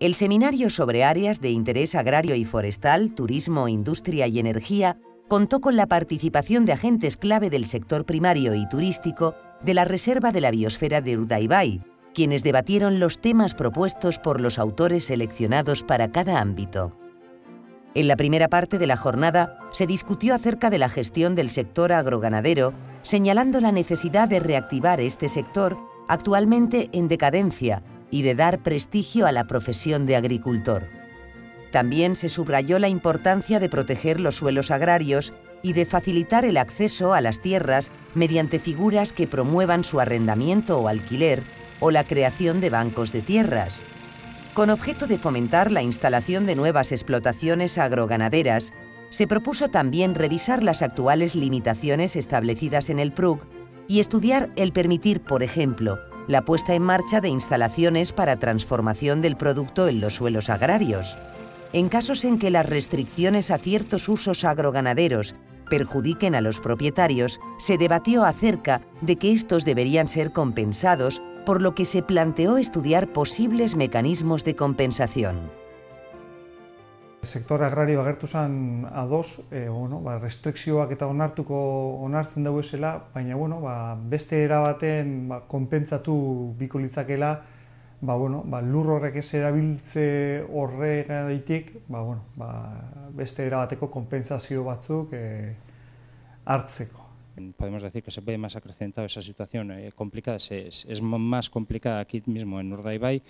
El seminario sobre áreas de interés agrario y forestal, turismo, industria y energía contó con la participación de agentes clave del sector primario y turístico de la Reserva de la Biosfera de Urdaibai, quienes debatieron los temas propuestos por los autores seleccionados para cada ámbito. En la primera parte de la jornada se discutió acerca de la gestión del sector agroganadero, señalando la necesidad de reactivar este sector actualmente en decadencia y de dar prestigio a la profesión de agricultor. También se subrayó la importancia de proteger los suelos agrarios y de facilitar el acceso a las tierras mediante figuras que promuevan su arrendamiento o alquiler o la creación de bancos de tierras, con objeto de fomentar la instalación de nuevas explotaciones agroganaderas, se propuso también revisar las actuales limitaciones establecidas en el PRUC y estudiar el permitir, por ejemplo, la puesta en marcha de instalaciones para transformación del producto en los suelos agrarios. En casos en que las restricciones a ciertos usos agroganaderos perjudiquen a los propietarios, se debatió acerca de que estos deberían ser compensados por lo que se planteó estudiar posibles mecanismos de compensación. El sector agrario agertu zen ados, e, bueno, ba, restrikzioak eta onartuko onartzen dugu esela, baina bueno, ba, beste erabaten ba, konpentsatu biko litzakela, ba, bueno, ba, lur horrek ez erabiltze horregaitik, ba, bueno, ba, beste erabateko konpentsazio batzuk e, hartzeko. podemos decir que se ve más acrecentado esa situación eh, complicada, es, más complicada aquí mismo en Urdaibai,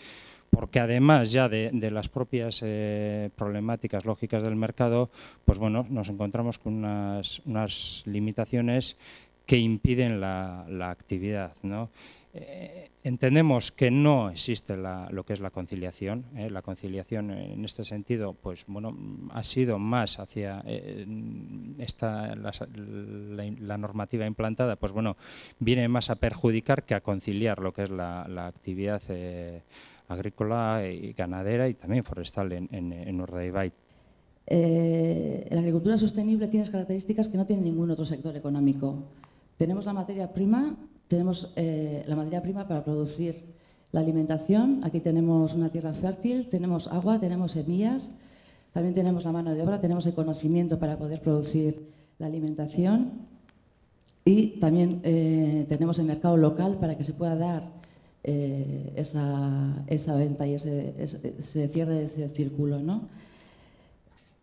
porque además ya de, las propias eh, problemáticas lógicas del mercado, pues bueno, nos encontramos con unas, unas limitaciones que impiden la, la actividad. Eh, entendemos que no existe lo que es la conciliación. ¿eh? La conciliación en este sentido, pues bueno, ha sido más hacia esta, la, normativa implantada, pues bueno, viene más a perjudicar que a conciliar lo que es la, actividad agrícola y ganadera y también forestal en, en, en la agricultura sostenible tiene características que no tiene ningún otro sector económico. Tenemos la materia prima tenemos eh, la materia prima para producir la alimentación. Aquí tenemos una tierra fértil, tenemos agua, tenemos semillas, también tenemos la mano de obra, tenemos el conocimiento para poder producir la alimentación y también eh, tenemos el mercado local para que se pueda dar eh, esa, venta y ese, ese, cierre ese círculo. ¿no?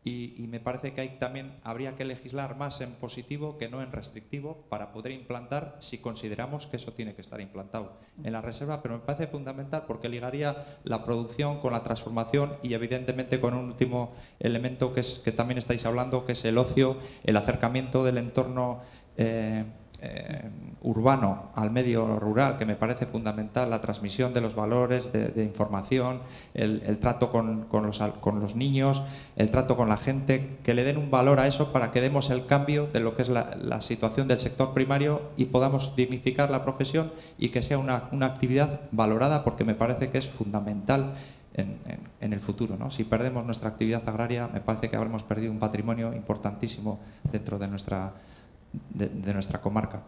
Y, me parece que hay, también habría que legislar más en positivo que no en restrictivo para poder implantar si consideramos que eso tiene que estar implantado en la reserva, pero me parece fundamental porque ligaría la producción con la transformación y evidentemente con un último elemento que, es, que también estáis hablando, que es el ocio, el acercamiento del entorno. Eh, eh, urbano al medio rural, que me parece fundamental, la transmisión de los valores de, información, el, trato con, los, con, los, niños, el trato con la gente, que le den un valor a eso para que demos el cambio de lo que es la, situación del sector primario y podamos dignificar la profesión y que sea una, actividad valorada porque me parece que es fundamental en, en, el futuro. ¿no? Si perdemos nuestra actividad agraria, me parece que habremos perdido un patrimonio importantísimo dentro de nuestra de, nuestra comarca.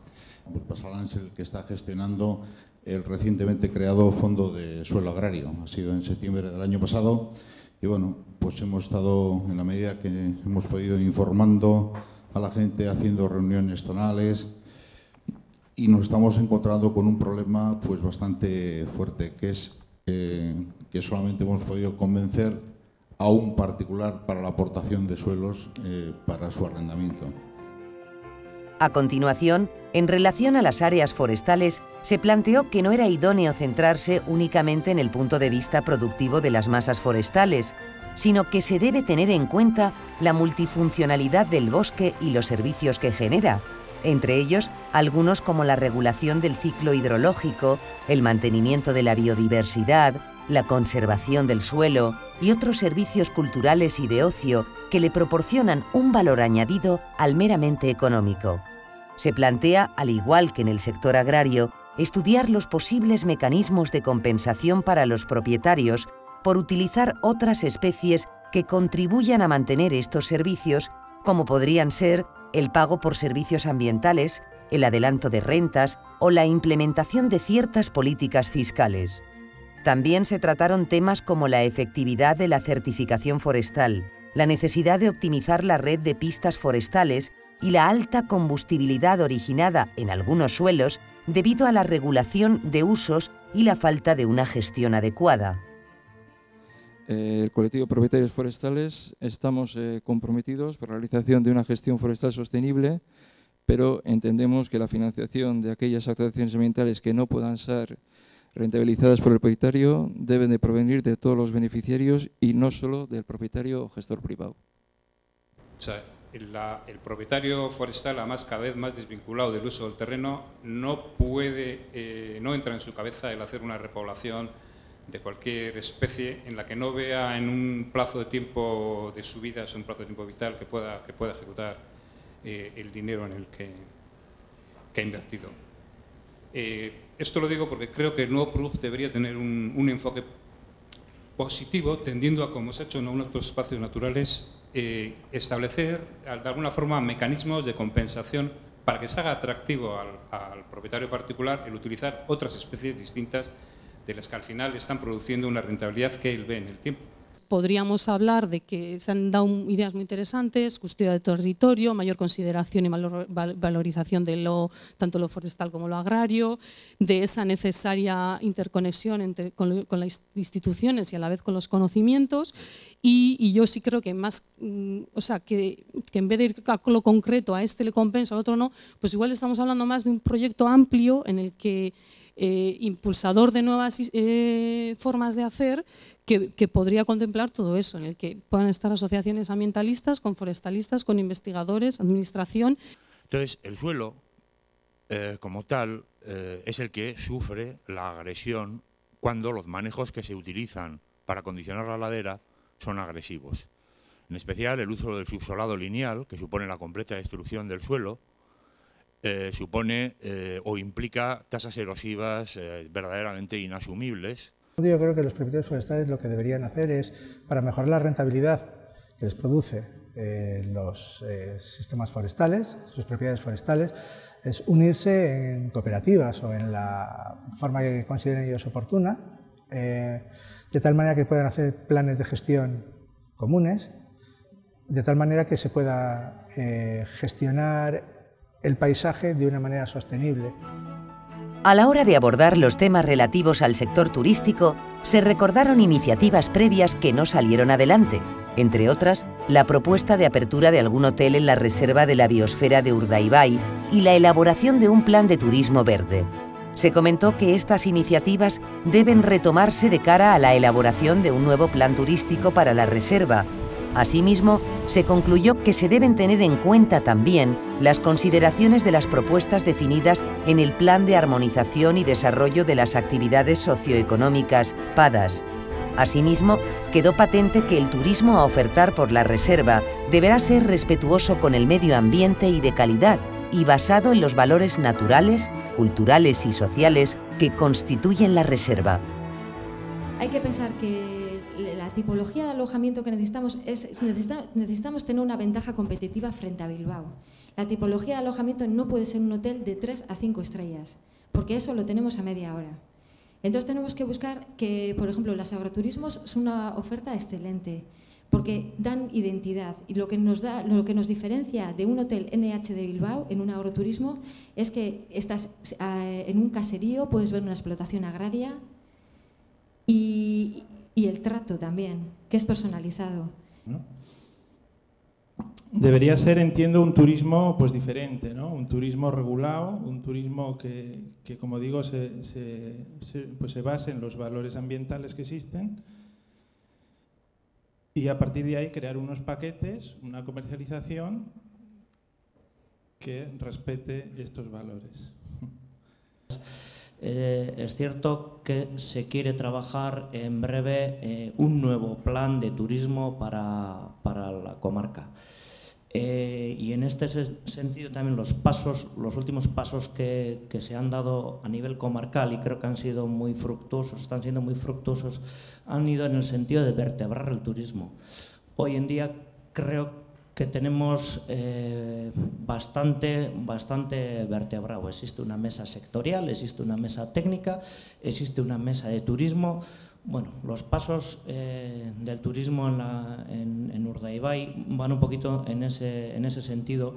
Pues Pasalán es el que está gestionando el recientemente creado Fondo de Suelo Agrario. Ha sido en septiembre del año pasado y bueno, pues hemos estado en la medida que hemos podido informando a la gente, haciendo reuniones tonales y nos estamos encontrando con un problema pues bastante fuerte, que es que solamente hemos podido convencer a un particular para la aportación de suelos eh, para su arrendamiento. A continuación, en relación a las áreas forestales, se planteó que no era idóneo centrarse únicamente en el punto de vista productivo de las masas forestales, sino que se debe tener en cuenta la multifuncionalidad del bosque y los servicios que genera, entre ellos algunos como la regulación del ciclo hidrológico, el mantenimiento de la biodiversidad, la conservación del suelo y otros servicios culturales y de ocio que le proporcionan un valor añadido al meramente económico. Se plantea, al igual que en el sector agrario, estudiar los posibles mecanismos de compensación para los propietarios por utilizar otras especies que contribuyan a mantener estos servicios, como podrían ser el pago por servicios ambientales, el adelanto de rentas o la implementación de ciertas políticas fiscales. También se trataron temas como la efectividad de la certificación forestal, la necesidad de optimizar la red de pistas forestales y la alta combustibilidad originada en algunos suelos debido a la regulación de usos y la falta de una gestión adecuada. Eh, el colectivo de propietarios forestales estamos eh, comprometidos por la realización de una gestión forestal sostenible, pero entendemos que la financiación de aquellas actuaciones ambientales que no puedan ser rentabilizadas por el propietario deben de provenir de todos los beneficiarios y no solo del propietario o gestor privado. O sea, el propietario forestal, además cada vez más desvinculado del uso del terreno, no puede, eh, no entra en su cabeza el hacer una repoblación de cualquier especie en la que no vea en un plazo de tiempo de su vida, es un plazo de tiempo vital que pueda, que pueda ejecutar eh, el dinero en el que, que ha invertido. Eh, esto lo digo porque creo que el nuevo PRUG debería tener un, enfoque positivo, tendiendo a, como se ha hecho en otros espacios naturales, eh, establecer de alguna forma mecanismos de compensación para que se haga atractivo al, al, propietario particular el utilizar otras especies distintas de las que al final están produciendo una rentabilidad que él ve en el tiempo podríamos hablar de que se han dado ideas muy interesantes, custodia de territorio, mayor consideración y valorización de lo, tanto lo forestal como lo agrario, de esa necesaria interconexión entre, con, las instituciones y a la vez con los conocimientos. Y, yo sí creo que más, mm, o sea, que, en vez de ir a lo concreto, a este le compensa, al otro no, pues igual estamos hablando más de un proyecto amplio en el que eh, impulsador de nuevas eh, formas de hacer que, podría contemplar todo eso, en el que puedan estar asociaciones ambientalistas, con forestalistas, con investigadores, administración. Entonces, el suelo, eh, como tal, es el que sufre la agresión cuando los manejos que se utilizan para condicionar la ladera son agresivos. En especial el uso del subsolado lineal, que supone la completa destrucción del suelo, eh, supone eh, o implica tasas erosivas eh, verdaderamente inasumibles. Yo creo que los propietarios forestales lo que deberían hacer es, para mejorar la rentabilidad que les produce los sistemas forestales, sus propiedades forestales, es unirse en cooperativas o en la forma que consideren ellos oportuna, de tal manera que puedan hacer planes de gestión comunes, de tal manera que se pueda gestionar el paisaje de una manera sostenible. A la hora de abordar los temas relativos al sector turístico, se recordaron iniciativas previas que no salieron adelante, entre otras, la propuesta de apertura de algún hotel en la reserva de la biosfera de Urdaibai y la elaboración de un plan de turismo verde. Se comentó que estas iniciativas deben retomarse de cara a la elaboración de un nuevo plan turístico para la reserva, Asimismo, se concluyó que se deben tener en cuenta también las consideraciones de las propuestas definidas en el Plan de Armonización y Desarrollo de las Actividades Socioeconómicas, PADAS. Asimismo, quedó patente que el turismo a ofertar por la reserva deberá ser respetuoso con el medio ambiente y de calidad y basado en los valores naturales, culturales y sociales que constituyen la reserva. Hay que pensar que la tipología de alojamiento que necesitamos es necesitamos tener una ventaja competitiva frente a Bilbao. La tipología de alojamiento no puede ser un hotel de 3 a 5 estrellas, porque eso lo tenemos a media hora. Entonces tenemos que buscar que, por ejemplo, los agroturismos son una oferta excelente, porque dan identidad y lo que nos da, lo que nos diferencia de un hotel NH de Bilbao en un agroturismo es que estás eh, en un caserío, puedes ver una explotación agraria y, y el trato también, que es personalizado. Debería ser, entiendo, un turismo pues diferente, ¿no? Un turismo regulado, un turismo que, que como digo, se, se, pues se base en los valores ambientales que existen y a partir de ahí crear unos paquetes, una comercialización que respete estos valores. Eh, es cierto que se quiere trabajar en breve eh, un nuevo plan de turismo para, para la comarca. Eh, y en este sentido también los pasos, los últimos pasos que, que, se han dado a nivel comarcal y creo que han sido muy fructuosos, están siendo muy fructuosos, han ido en el sentido de vertebrar el turismo. Hoy en día creo que tenemos eh, bastante, bastante vertebrado. Existe una mesa sectorial, existe una mesa técnica, existe una mesa de turismo. Bueno, los pasos eh, del turismo en, la, Urdaibai van un poquito en ese, en ese sentido.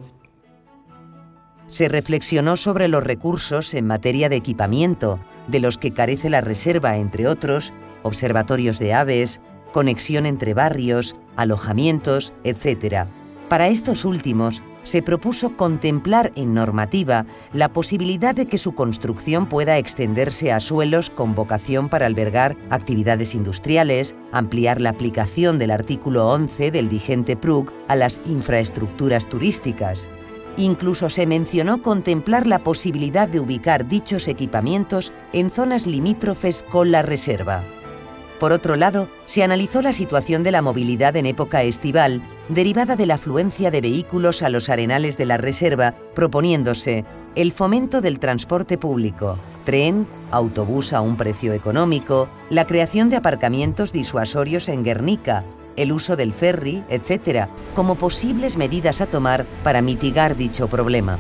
Se reflexionó sobre los recursos en materia de equipamiento, de los que carece la reserva, entre otros, observatorios de aves, conexión entre barrios, alojamientos, etc. Para estos últimos, se propuso contemplar en normativa la posibilidad de que su construcción pueda extenderse a suelos con vocación para albergar actividades industriales, ampliar la aplicación del artículo 11 del vigente PRUC a las infraestructuras turísticas. Incluso se mencionó contemplar la posibilidad de ubicar dichos equipamientos en zonas limítrofes con la reserva. Por otro lado, se analizó la situación de la movilidad en época estival, derivada de la afluencia de vehículos a los arenales de la reserva, proponiéndose el fomento del transporte público, tren, autobús a un precio económico, la creación de aparcamientos disuasorios en Guernica, el uso del ferry, etc., como posibles medidas a tomar para mitigar dicho problema.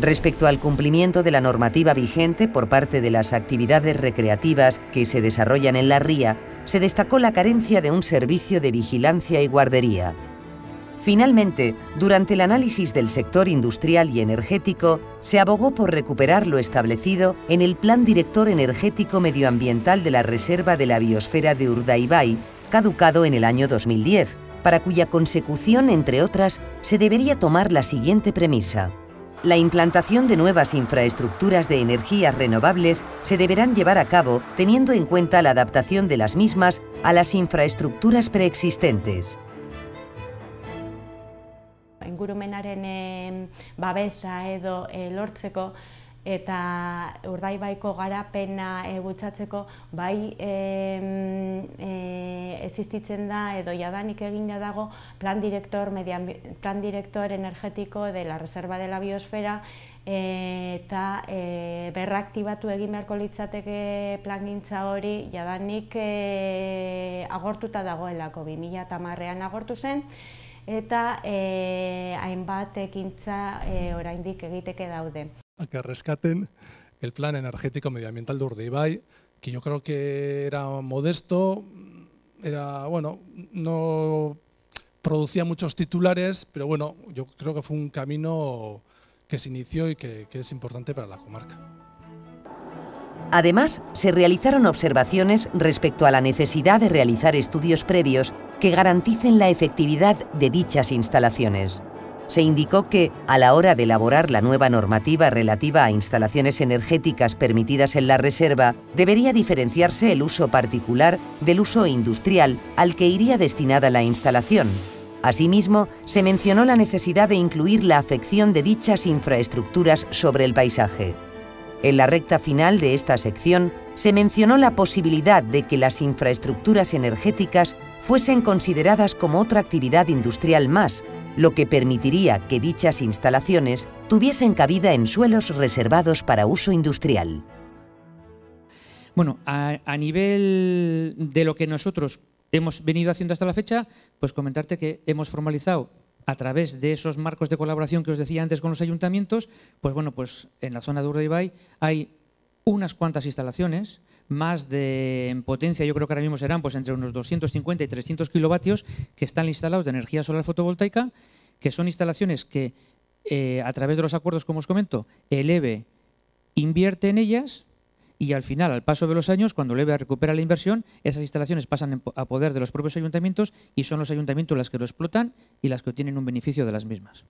Respecto al cumplimiento de la normativa vigente por parte de las actividades recreativas que se desarrollan en la ría, se destacó la carencia de un servicio de vigilancia y guardería. Finalmente, durante el análisis del sector industrial y energético, se abogó por recuperar lo establecido en el Plan Director Energético Medioambiental de la Reserva de la Biosfera de Urdaibai, caducado en el año 2010, para cuya consecución, entre otras, se debería tomar la siguiente premisa. La implantación de nuevas infraestructuras de energías renovables se deberán llevar a cabo teniendo en cuenta la adaptación de las mismas a las infraestructuras preexistentes. Ingurumenaren e, babesa edo e, lortzeko eta urdaibaiko garapena e, bultzatzeko bai e, e, existitzen da edo jadanik egina dago plan director, median, plan director energetiko de la reserva de la biosfera eta e, berraktibatu egin beharko litzateke plangintza hori jadanik e, agortuta dagoelako. 2010ean agortu zen eta e, hainbat ekintza e, oraindik egiteke daude. a que rescaten el plan energético medioambiental de Urdaibai, que yo creo que era modesto, era, bueno, no producía muchos titulares, pero bueno, yo creo que fue un camino que se inició y que, que es importante para la comarca. Además, se realizaron observaciones respecto a la necesidad de realizar estudios previos que garanticen la efectividad de dichas instalaciones se indicó que, a la hora de elaborar la nueva normativa relativa a instalaciones energéticas permitidas en la reserva, debería diferenciarse el uso particular del uso industrial al que iría destinada la instalación. Asimismo, se mencionó la necesidad de incluir la afección de dichas infraestructuras sobre el paisaje. En la recta final de esta sección, se mencionó la posibilidad de que las infraestructuras energéticas fuesen consideradas como otra actividad industrial más, lo que permitiría que dichas instalaciones tuviesen cabida en suelos reservados para uso industrial. Bueno, a, a, nivel de lo que nosotros hemos venido haciendo hasta la fecha, pues comentarte que hemos formalizado a través de esos marcos de colaboración que os decía antes con los ayuntamientos, pues bueno, pues en la zona de Urdaibai hay unas cuantas instalaciones, más de en potencia, yo creo que ahora mismo serán pues entre unos 250 y 300 kilovatios que están instalados de energía solar fotovoltaica, que son instalaciones que eh, a través de los acuerdos, como os comento, el EVE invierte en ellas y al final, al paso de los años, cuando el EVE recupera la inversión, esas instalaciones pasan a poder de los propios ayuntamientos y son los ayuntamientos las que lo explotan y las que obtienen un beneficio de las mismas.